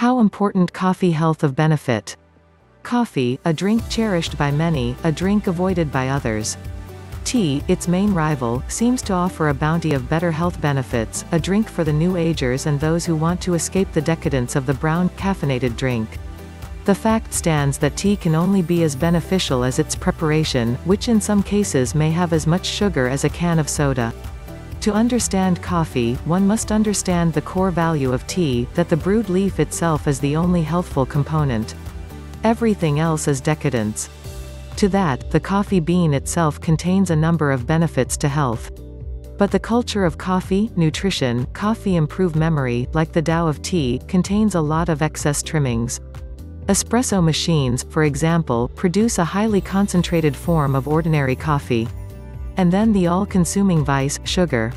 How important coffee health of benefit? Coffee, a drink cherished by many, a drink avoided by others. Tea, its main rival, seems to offer a bounty of better health benefits, a drink for the new agers and those who want to escape the decadence of the brown, caffeinated drink. The fact stands that tea can only be as beneficial as its preparation, which in some cases may have as much sugar as a can of soda. To understand coffee, one must understand the core value of tea, that the brewed leaf itself is the only healthful component. Everything else is decadence. To that, the coffee bean itself contains a number of benefits to health. But the culture of coffee, nutrition, coffee improve memory, like the Tao of tea, contains a lot of excess trimmings. Espresso machines, for example, produce a highly concentrated form of ordinary coffee. And then the all-consuming vice, sugar.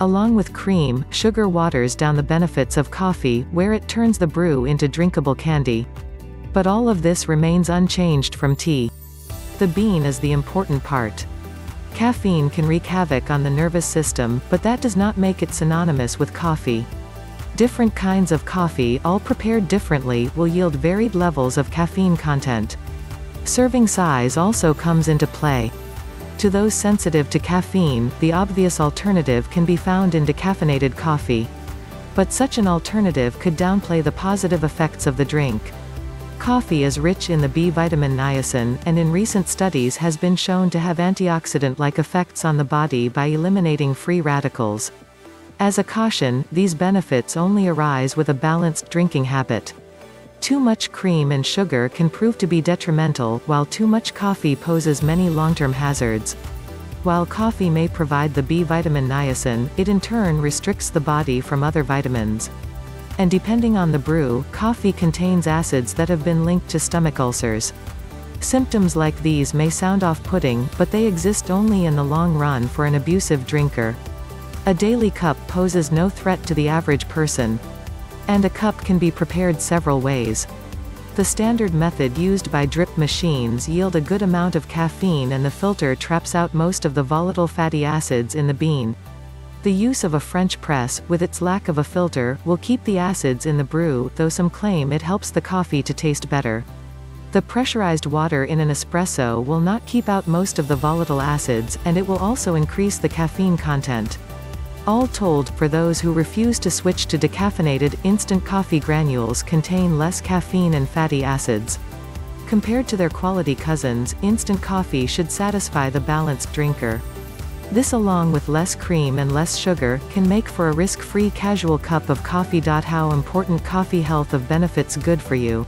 Along with cream, sugar waters down the benefits of coffee, where it turns the brew into drinkable candy. But all of this remains unchanged from tea. The bean is the important part. Caffeine can wreak havoc on the nervous system, but that does not make it synonymous with coffee. Different kinds of coffee, all prepared differently, will yield varied levels of caffeine content. Serving size also comes into play. To those sensitive to caffeine, the obvious alternative can be found in decaffeinated coffee. But such an alternative could downplay the positive effects of the drink. Coffee is rich in the B vitamin niacin, and in recent studies has been shown to have antioxidant-like effects on the body by eliminating free radicals. As a caution, these benefits only arise with a balanced drinking habit. Too much cream and sugar can prove to be detrimental, while too much coffee poses many long-term hazards. While coffee may provide the B vitamin niacin, it in turn restricts the body from other vitamins. And depending on the brew, coffee contains acids that have been linked to stomach ulcers. Symptoms like these may sound off-putting, but they exist only in the long run for an abusive drinker. A daily cup poses no threat to the average person. And a cup can be prepared several ways. The standard method used by drip machines yield a good amount of caffeine and the filter traps out most of the volatile fatty acids in the bean. The use of a French press, with its lack of a filter, will keep the acids in the brew, though some claim it helps the coffee to taste better. The pressurized water in an espresso will not keep out most of the volatile acids, and it will also increase the caffeine content. All told, for those who refuse to switch to decaffeinated, instant coffee granules contain less caffeine and fatty acids. Compared to their quality cousins, instant coffee should satisfy the balanced drinker. This along with less cream and less sugar, can make for a risk-free casual cup of coffee. How important coffee health of benefits good for you.